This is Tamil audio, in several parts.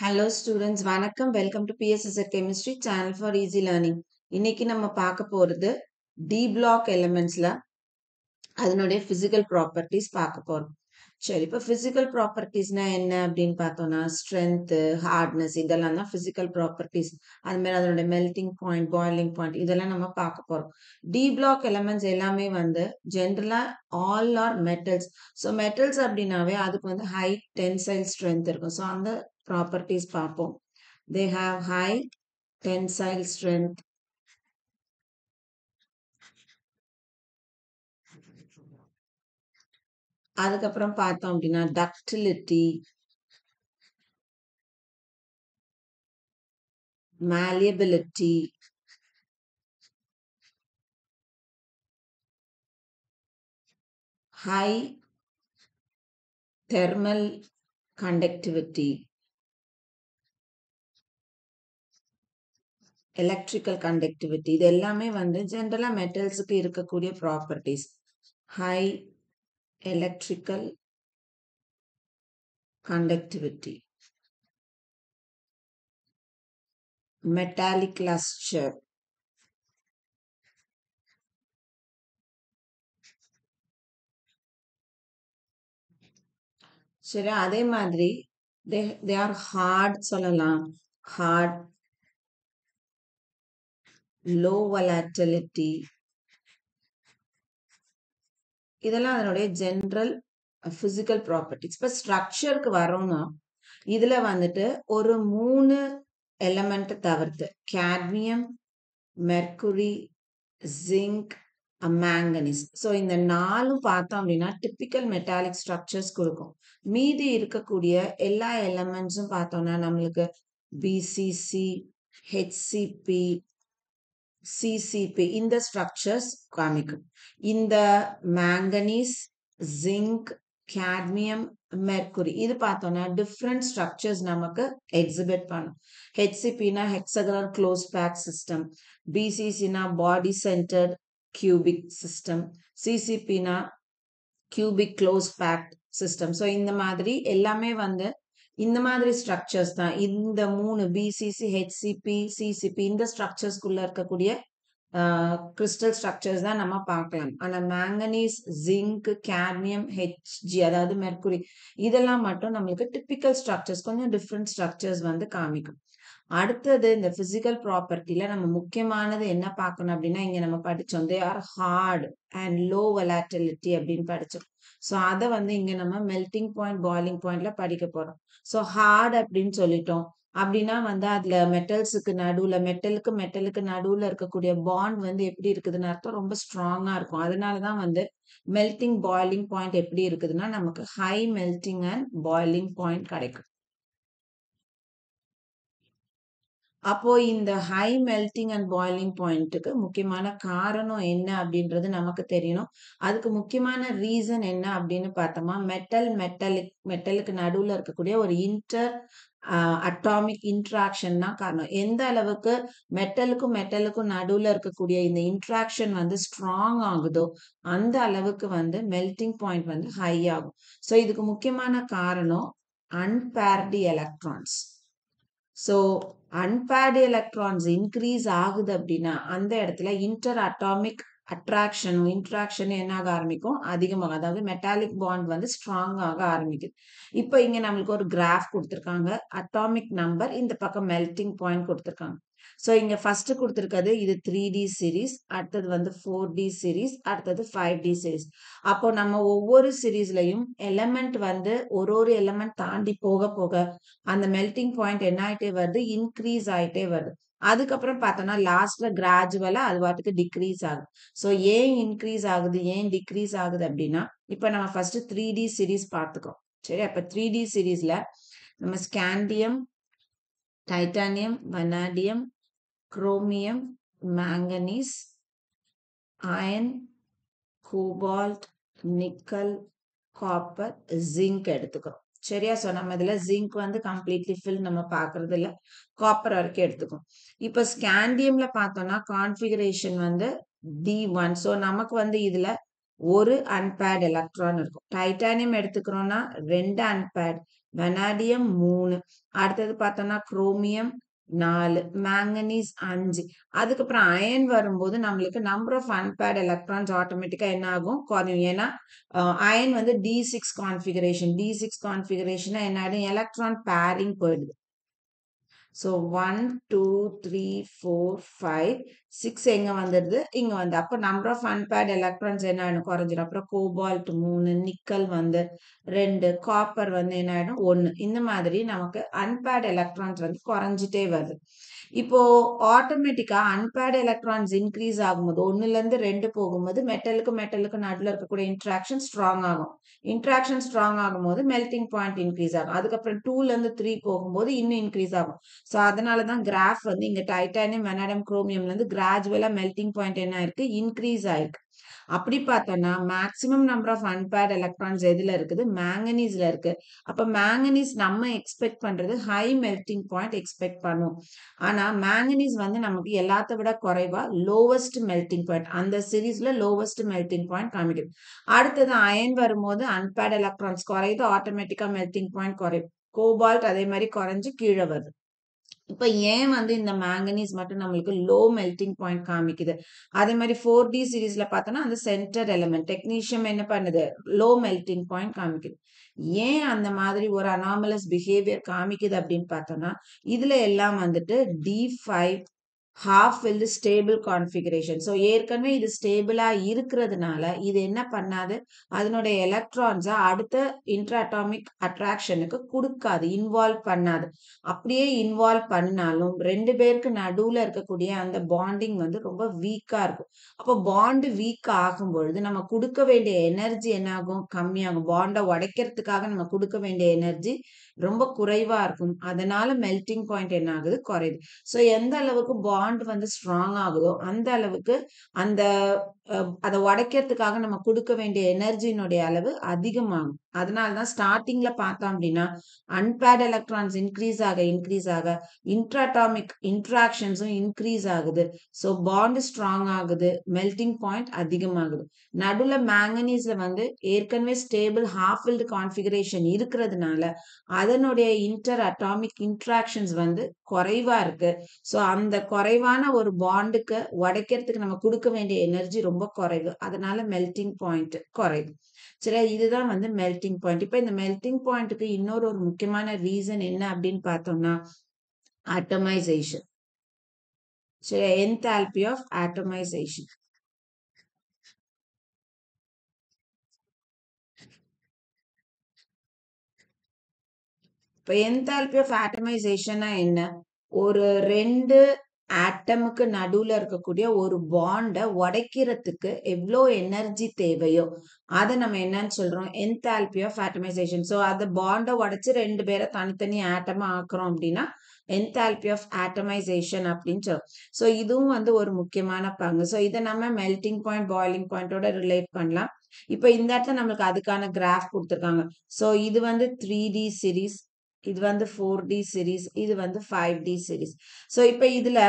ஹலோ ஸ்டூடெண்ட்ஸ் வணக்கம். Welcome to PSSR chemistry channel for easy learning இன்னைக்கு நம்ம பார்க்க போகிறது டி பிளாக் எலிமெண்ட்ஸில் அதனுடைய ஃபிசிக்கல் ப்ராப்பர்ட்டிஸ் பார்க்க போகிறோம் சரி இப்போ ஃபிசிக்கல் ப்ராப்பர்ட்டிஸ்னா என்ன அப்படின்னு பார்த்தோம்னா ஸ்ட்ரென்த்து ஹார்ட்னஸ் இதெல்லாம் தான் ஃபிசிக்கல் ப்ராப்பர்ட்டிஸ் அதுமாதிரி அதனுடைய மெல்டிங் பாயிண்ட் பாய்லிங் பாயிண்ட் இதெல்லாம் நம்ம பார்க்க போகிறோம் டி பிளாக் எலமெண்ட்ஸ் எல்லாமே வந்து ஜென்ரலாக all are metals so metals அப்படின்னாவே அதுக்கு வந்து ஹை டென்சைல் ஸ்ட்ரென்த் இருக்கும். ஸோ அந்த ப்ராப்பர்ட்டிஸ் பார்ப்போம் they have high tensile strength அதுக்கப்புறம் பார்த்தோம் அப்படின்னா ductility malleability high thermal conductivity electrical conductivity இது எல்லாமே வந்து ஜென்ரலா மெட்டல்ஸுக்கு இருக்கக்கூடிய properties high electrical conductivity metallic lustre சரி அதே மாதிரி தே தே ஆர் ஹார்ட் சொல்லலாம். ஹார்ட் லோ வலாட்டிலிட்டி இதெல்லாம் அதனுடைய ஜென்ரல் பிசிக்கல் ப்ராப்பர்ட்டிஸ் இப்போ ஸ்ட்ரக்சருக்கு வரோம்னா இதுல வந்துட்டு ஒரு மூணு எலமெண்ட் தவிர்த்து cadmium mercury zinc manganese so இந்த நாலும் பார்த்தோம் அப்படின்னா டிப்பிக்கல் மெட்டாலிக் ஸ்ட்ரக்சர்ஸ் கொடுக்கும். மீதி இருக்கக்கூடிய எல்லா எலமெண்ட்ஸும் பார்த்தோம்னா நம்மளுக்கு B C C H C P C C P இந்த ஸ்ட்ரக்சர்ஸ் காமிக்கும் இந்த மேங்கனீஸ் ஜிங்க் கேட்மியம் மெர்குரி இது பார்த்தோம்னா டிஃப்ரெண்ட் ஸ்ட்ரக்சர்ஸ் நமக்கு எக்ஸிபிட் பண்ணும். ஹெச்சிபினா ஹெக்ஸகனல் க்ளோஸ் பேக் சிஸ்டம் பிசிசினா body centred cubic system சிசிபினா cubic close pack system so இந்த மாதிரி எல்லாமே வந்து இந்த மாதிரி ஸ்ட்ரக்சர்ஸ் தான். இந்த மூணு பிசிசி ஹெச்சிபி சிசிபி இந்த ஸ்ட்ரக்சர்ஸ்குள்ள இருக்கக்கூடிய கிறிஸ்டல் ஸ்ட்ரக்சர்ஸ் தான் நம்ம பார்க்கலாம். ஆனால் மேங்கனீஸ் ஜிங்க் கேட்மியம் ஹெச்ஜி அதாவது மெர்குரி இதெல்லாம் மட்டும் நம்மளுக்கு டிப்பிக்கல் ஸ்ட்ரக்சர்ஸ் கொஞ்சம் டிஃப்ரெண்ட் ஸ்ட்ரக்சர்ஸ் வந்து காமிக்கும். அடுத்தது இந்த பிசிக்கல் ப்ராப்பர்ட்டியில நம்ம முக்கியமானது என்ன பார்க்கணும் அப்படின்னா இங்க நம்ம படிச்சோம் they are hard and low volatility அப்படின்னு படிச்சோம். ஸோ அதை வந்து இங்க நம்ம மெல்டிங் பாயிண்ட் பாயிலிங் பாயிண்ட்ல படிக்க போறோம். ஸோ ஹார்ட் அப்படின்னு சொல்லிட்டோம். அப்படின்னா வந்து அதுல மெட்டல்ஸுக்கு நடுவுல மெட்டலுக்கு மெட்டலுக்கு நடுவுல இருக்கக்கூடிய பாண்ட் வந்து எப்படி இருக்குதுன்னு அர்த்தம்? ரொம்ப ஸ்ட்ராங்கா இருக்கும். அதனாலதான் வந்து மெல்டிங் பாயிலிங் பாயிண்ட் எப்படி இருக்குதுன்னா நமக்கு high melting and boiling point கிடைக்கும். அப்போ இந்த ஹை மெல்டிங் அண்ட் பாயிலிங் பாயிண்ட்டுக்கு முக்கியமான காரணம் என்ன அப்படின்றது நமக்கு தெரியணும். அதுக்கு முக்கியமான ரீசன் என்ன அப்படின்னு பார்த்தோமா? மெட்டல் மெட்டலிக் மெட்டலுக்கு நடுவில் இருக்கக்கூடிய ஒரு இன்டர் அட்டாமிக் இன்ட்ராக்ஷன் தான் காரணம். எந்த அளவுக்கு மெட்டலுக்கும் மெட்டலுக்கும் நடுவில் இருக்கக்கூடிய இந்த இன்ட்ராக்ஷன் வந்து ஸ்ட்ராங் ஆகுதோ அந்த அளவுக்கு வந்து மெல்டிங் பாயிண்ட் வந்து ஹை ஆகும். ஸோ இதுக்கு முக்கியமான காரணம் unpaired electrons so unpaired electrons increase ஆகுது அப்படின்னா அந்த இடத்துல இன்டர் அட்டாமிக் அட்ராக்ஷனும் இன்ட்ராக்ஷனும் என்ன ஆக ஆரம்பிக்கும்? அதிகமாக அதாவது மெட்டாலிக் பாண்ட் வந்து ஸ்ட்ராங் ஆக ஆரம்பிக்குது. இப்போ இங்கே நம்மளுக்கு ஒரு கிராஃப் கொடுத்துருக்காங்க. அட்டாமிக் நம்பர் இந்த பக்கம் மெல்டிங் பாயிண்ட் கொடுத்துருக்காங்க. ஸோ இங்கே ஃபர்ஸ்ட் கொடுத்துருக்கிறது இது த்ரீ டி சீரீஸ் அடுத்தது வந்து ஃபோர் டி சீரீஸ் அடுத்தது ஃபைவ் டி சீரீஸ் அப்போ நம்ம ஒவ்வொரு சீரீஸ்லையும் எலமெண்ட் வந்து ஒரு ஒரு எலமெண்ட் தாண்டி போக போக அந்த மெல்டிங் பாயிண்ட் என்ன ஆயிட்டே வருது? இன்க்ரீஸ் ஆயிட்டே வருது. அதுக்கப்புறம் பார்த்தோம்னா லாஸ்ட்ல கிராஜுவலா அது வாட்டுக்கு டிக்ரீஸ் ஆகுது. ஸோ ஏன் இன்க்ரீஸ் ஆகுது? ஏன் டிக்ரீஸ் ஆகுது அப்படின்னா இப்போ நம்ம ஃபர்ஸ்ட் த்ரீ டி சீரீஸ் பார்த்துக்கோம். சரி அப்போ த்ரீ டி சீரீஸ்ல நம்ம scandium titanium vanadium chromium manganese iron cobalt nickel copper zinc எடுத்துக்கிறோம் சரியா? ஸோ நம்ம இதுல ஜிங்க் வந்து கம்ப்ளீட்லி ஃபில் நம்ம பாக்குறது இல்ல. காப்பர் வரைக்கும் எடுத்துக்கும் இப்போ ஸ்கேண்டியம்ல பார்த்தோம்னா கான்ஃபிகரேஷன் வந்து டி ஒன் ஸோ நமக்கு வந்து இதுல ஒரு அன்பேட் எலக்ட்ரான் இருக்கும். டைட்டானியம் எடுத்துக்கிறோம்னா ரெண்டு அன்பேட் வெனாடியம் மூணு. அடுத்தது பார்த்தோம்னா குரோமியம் நாலு மேங்கனீஸ் அஞ்சு. அதுக்கப்புறம் அயன் வரும்போது நம்மளுக்கு நம்பர் ஆஃப் அன்பேட் எலக்ட்ரான்ஸ் ஆட்டோமேட்டிக்காக என்ன ஆகும்? குறையும். ஏன்னா அயன் வந்து D six configuration D six configuration என்ன ஆகிடும் எலக்ட்ரான் பேரிங் போயிடுது. So one two three four five six எங்கே வந்துடுது? இங்கே வந்து. அப்போ நம்பர் ஆஃப் அன்பேட் எலக்ட்ரான்ஸ் என்ன ஆகிடும் குறைஞ்சிடும். அப்புறம் கோபால்ட் மூணு நிக்கல் வந்து ரெண்டு காப்பர் வந்து என்ன ஆகிடும் ஒன்று இந்த மாதிரி நமக்கு அன்பேட் எலக்ட்ரான்ஸ் வந்து குறைஞ்சிட்டே வருது. இப்போ ஆட்டோமேட்டிக்காக அன்பேட் எலக்ட்ரான்ஸ் இன்க்ரீஸ் ஆகும்போது ஒன்றுலேருந்து ரெண்டு போகும்போது மெட்டலுக்கு மெட்டலுக்கு நடுவில் இருக்கக்கூடிய இன்ட்ராக்ஷன் ஸ்ட்ராங் ஆகும். இன்ட்ராக்ஷன் ஸ்ட்ராங் ஆகும்போது மெல்டிங் பாயிண்ட் இன்க்ரீஸ் ஆகும். அதுக்கப்புறம் டூலேருந்து த்ரீ போகும்போது இன்னும் இன்க்ரீஸ் ஆகும். ஸோ அதனால தான் கிராஃப் வந்து இங்கே டைட்டானியம் வெனாடம் குரோமியம்லேருந்து கிராஜுவலா மெல்டிங் பாயிண்ட் என்ன இருக்கு இன்க்ரீஸ் ஆயிருக்கு. அப்படி பார்த்தோம்னா maximum number of unpaired electrons எதுல இருக்குது? மேங்கனீஸ்ல இருக்கு. அப்ப மேங்கனீஸ் நம்ம எக்ஸ்பெக்ட் பண்றது ஹை மெல்டிங் பாயிண்ட் எக்ஸ்பெக்ட் பண்ணுவோம் ஆனா மேங்கனீஸ் வந்து நமக்கு எல்லாத்த விட குறைவா லோவஸ்ட் மெல்டிங் பாயிண்ட் அந்த சீரீஸ்ல லோவஸ்ட் மெல்டிங் பாயிண்ட் காமிக்கும் அடுத்தது அயன் வரும்போது அன்பேட் எலக்ட்ரான்ஸ் குறையுது ஆட்டோமேட்டிக்கா மெல்டிங் பாயிண்ட் குறையும் கோபால்ட் அதே மாதிரி குறைஞ்சு கீழே வருது. இப்ப ஏன் வந்து இந்த மேங்கனீஸ் மட்டும் நம்மளுக்கு லோ மெல்டிங் பாயிண்ட் காமிக்குது? அதே மாதிரி ஃபோர் டி சீரீஸ்ல பார்த்தோம்னா அந்த சென்டர் எலமெண்ட் டெக்னீஷியம் என்ன பண்ணுது? லோ மெல்டிங் பாயிண்ட் காமிக்குது. ஏன் அந்த மாதிரி ஒரு அனாமலஸ் பிஹேவியர் காமிக்குது அப்படின்னு பார்த்தோம்னா இதுல எல்லாம் வந்துட்டு D five half filled stable configuration so ஏற்கனவே இது ஸ்டேபிளா இருக்கிறதுனால இது என்ன பண்ணாது? அதனுடைய எலக்ட்ரான்ஸை அடுத்த இன்ட்ராட்டாமிக் அட்ராக்ஷனுக்கு கொடுக்காது இன்வால்வ் பண்ணாது. அப்படியே இன்வால்வ் பண்ணாலும் ரெண்டு பேருக்கு நடுவுல இருக்கக்கூடிய அந்த பாண்டிங் வந்து ரொம்ப வீக்கா இருக்கும். அப்போ பாண்டு வீக் ஆகும் பொழுது நம்ம கொடுக்க வேண்டிய எனர்ஜி என்ன ஆகும் கம்மியாகும் பாண்டை உடைக்கிறதுக்காக நம்ம கொடுக்க வேண்டிய எனர்ஜி ரொம்ப குறைவா இருக்கும். அதனால மெல்டிங் பாயிண்ட் என்ன ஆகுது? குறையுது. ஸோ எந்த அளவுக்கு பாண்ட் வந்து ஸ்ட்ராங் ஆகுதோ அந்த அளவுக்கு அந்த அதை உடைக்கிறதுக்காக நம்ம கொடுக்க வேண்டிய எனர்ஜியினுடைய அளவு அதிகமாகும். அதனால தான் ஸ்டார்டிங்ல பார்த்தோம் அப்படின்னா அன்பேட் எலக்ட்ரான்ஸ் இன்க்ரீஸ் ஆக இன்க்ரீஸ் ஆக இன்ட்ராட்டாமிக் இன்ட்ராக்ஷன்ஸும் இன்க்ரீஸ் ஆகுது. ஸோ பாண்ட் ஸ்ட்ராங் ஆகுது மெல்டிங் பாயிண்ட் அதிகமாகுது. நடுவில் மேங்கனீஸ்ல வந்து ஏற்கனவே ஸ்டேபிள் ஹாஃப் ஃபில்டு கான்ஃபிகரேஷன் இருக்கிறதுனால அதனுடைய இன்டர் அட்டாமிக் இன்ட்ராக்ஷன்ஸ் வந்து குறைவா இருக்கு. ஸோ அந்த குறைவான ஒரு பாண்டுக்கு உடைக்கிறதுக்கு நம்ம கொடுக்க வேண்டிய எனர்ஜி ரொம்ப குறைவு. அதனால மெல்டிங் பாயிண்ட் குறைவு. சரி இதுதான் வந்து மெல்டிங் பாயிண்ட் இப்போ இந்த மெல்டிங் பாயிண்ட்டுக்கு இன்னொரு ஒரு முக்கியமான ரீசன் என்ன அப்படின்னு பார்த்தோம்னா atomization. சரி enthalpy ஆஃப் atomization. இப்போ என்தால்பி ஆஃப் ஆட்டமைசேஷனா என்ன? ஒரு ரெண்டு ஆட்டமுக்கு நடுவுல இருக்கக்கூடிய ஒரு பாண்டை உடைக்கிறதுக்கு எவ்வளோ எனர்ஜி தேவையோ அதை நம்ம என்னன்னு சொல்றோம்? என்தால்பி ஆஃப் ஆட்டமைசேஷன் ஸோ அந்த பாண்டை உடைச்சு ரெண்டு பேரை தனித்தனி ஆட்டமா ஆக்குறோம் அப்படின்னா என்தால்பி ஆஃப் ஆட்டமைசேஷன் அப்படின்னு சொல்றோம். ஸோ இதுவும் வந்து ஒரு முக்கியமான பங்கு. ஸோ இதை நம்ம மெல்டிங் பாயிண்ட் பாயிலிங் பாயிண்டோட ரிலேட் பண்ணலாம். இப்போ இந்த இடத்துல நம்மளுக்கு அதுக்கான கிராஃப் கொடுத்துருக்காங்க. ஸோ இது வந்து த்ரீ டி சீரீஸ் இது வந்து ஃபோர் டி சீரீஸ் இது வந்து ஃபைவ் டி சீரீஸ் ஸோ இப்போ இதுல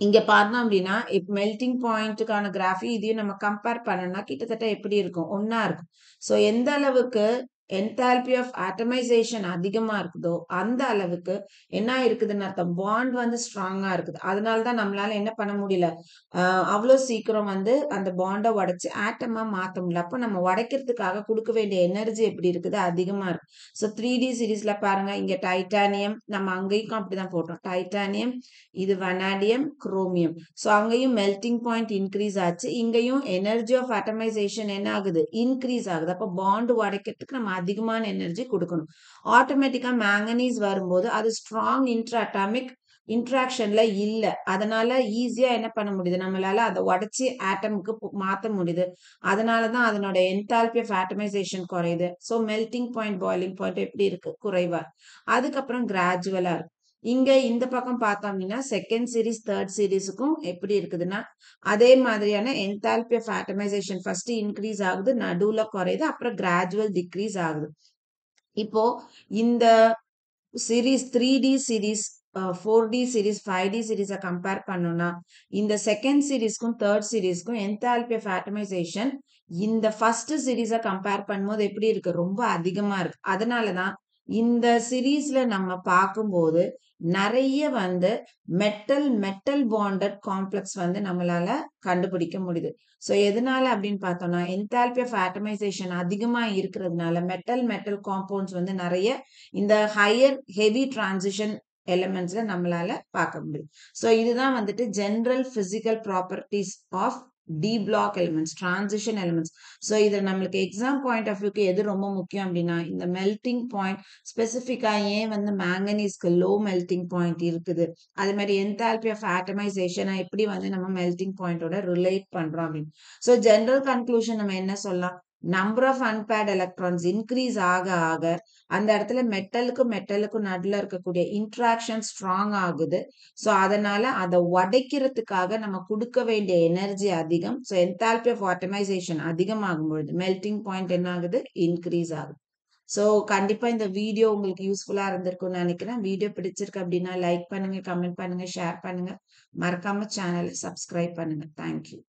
இங்க பார்த்தோம் அப்படின்னா இப்போ மெல்டிங் பாயிண்ட்டுக்கான கிராஃபி இதையும் நம்ம கம்பேர் பண்ணோம்னா கிட்டத்தட்ட எப்படி இருக்கும்? ஒன்னா இருக்கும். ஸோ எந்த அளவுக்கு என்தால்பி ஆஃப் ஆட்டமைசேஷன் அதிகமா இருக்குதோ அந்த அளவுக்கு என்ன இருக்குதுன்னு அர்த்தம்? பாண்ட் வந்து ஸ்ட்ராங்கா இருக்குது. அதனால தான் நம்மளால என்ன பண்ண முடியல? அவ்வளோ சீக்கிரம் வந்து அந்த பாண்டை உடைச்சு ஆட்டமா மாற்ற முடியல. அப்போ நம்ம உடைக்கிறதுக்காக கொடுக்க வேண்டிய எனர்ஜி எப்படி இருக்குது? அதிகமா இருக்கு. ஸோ த்ரீ டி சீரீஸ்ல பாருங்க. இங்க டைட்டானியம் நம்ம அங்கேயும் அப்படிதான் போட்டோம். டைட்டானியம் இது வனாடியம் குரோமியம் ஸோ அங்கேயும் மெல்டிங் பாயிண்ட் இன்க்ரீஸ் ஆச்சு. இங்கேயும் எனர்ஜி ஆஃப் அட்டமைசேஷன் என்ன ஆகுது? இன்க்ரீஸ் ஆகுது. அப்போ பாண்டு உடைக்கிறதுக்கு நம்ம அதிகமான எனர்ஜி கொடுக்கணும். ஆட்டோமேட்டிக்கா மேங்கனீஸ் வரும்போது அது ஸ்ட்ராங் இன்ட்ரா அட்டாமிக் இன்ட்ராக்ஷன்ல இல்ல. அதனால ஈஸியா என்ன பண்ண முடியுது? நம்மளால அதை உடைச்சி ஆட்டமுக்கு மாத்த முடியுது. அதனாலதான் அதனோட என்டால்பி ஆஃப் ஆட்டமைசேஷன் குறையுது. So melting point boiling point எப்படி இருக்கு? குறைவா. அதுக்கப்புறம் கிராஜுவலா இருக்கு. இங்க இந்த பக்கம் பார்த்தோம் அப்படின்னா செகண்ட் சீரீஸ் தேர்ட் சீரீஸுக்கும் எப்படி இருக்குதுன்னா அதே மாதிரியான enthalpy of atomization first increase ஆகுது நடுவுல குறையுது அப்புறம் கிராஜுவல் டிக்ரீஸ் ஆகுது இப்போ இந்த series three D series four D series five D சீரீஸை கம்பேர் பண்ணோம்னா இந்த செகண்ட் சீரீஸ்க்கும் தேர்ட் சீரீஸ்க்கும் என்தால்பி ஆஃப் ஆட்டமைசேஷன் இந்த ஃபர்ஸ்ட் சீரீஸை கம்பேர் பண்ணும்போது எப்படி இருக்கு? ரொம்ப அதிகமா இருக்கு. அதனால தான் இந்த சீரீஸ்ல நம்ம பார்க்கும்போது, நிறைய வந்து மெட்டல் மெட்டல் பாண்டட் காம்ப்ளெக்ஸ் வந்து நம்மளால கண்டுபிடிக்க முடியுது. ஸோ எதனால அப்படின்னு பார்த்தோம்னா, என்தால்பி ஆஃப் ஆட்டமைசேஷன் அதிகமாக இருக்கிறதுனால மெட்டல் மெட்டல் காம்பவுண்ட்ஸ் வந்து நிறைய இந்த ஹையர் ஹெவி டிரான்சிஷன் எலிமெண்ட்ஸ்ல நம்மளால பார்க்க முடியும். ஸோ இதுதான் வந்துட்டு general physical properties of D block elements, transition elements. So இது நம்மளுக்கு எக்ஸாம் பாயிண்ட் ஆஃப் வியூக்கு எது ரொம்ப முக்கியம் அப்படின்னா, இந்த மெல்டிங் பாயிண்ட் ஸ்பெசிஃபிக்காக ஏன் வந்து மேங்கனீஸ்க்கு லோ மெல்டிங் பாயிண்ட் இருக்குது. அதே மாதிரி என்தால்பி ஆஃப் ஆட்டமைசேஷன எப்படி வந்து நம்ம மெல்டிங் பாயிண்டோட ரிலேட் பண்றோம் அப்படின்னு. ஸோ ஜெனரல் கன்க்ளூஷன் நம்ம என்ன சொல்லலாம்? Number of unpaired electrons increase ஆக ஆக, அந்த இடத்துல மெட்டலுக்கும் மெட்டலுக்கும் நடுல இருக்கக்கூடிய இன்ட்ராக்ஷன் ஸ்ட்ராங் ஆகுது. ஸோ அதனால அதை உடைக்கிறதுக்காக நம்ம கொடுக்க வேண்டிய எனர்ஜி அதிகம். ஸோ என்தால்பி ஆஃப் ஆட்டமைசேஷன் அதிகமாகும் பொழுது, மெல்டிங் பாயிண்ட் என்ன ஆகுது? இன்க்ரீஸ் ஆகுது. ஸோ கண்டிப்பா இந்த வீடியோ உங்களுக்கு யூஸ்ஃபுல்லா இருந்திருக்கும்னு நினைக்கிறேன் வீடியோ பிடிச்சிருக்கு அப்படின்னா லைக் பண்ணுங்க, கமெண்ட் பண்ணுங்க, ஷேர் பண்ணுங்க. மறக்காம சேனலை சப்ஸ்கிரைப் பண்ணுங்க. Thank you.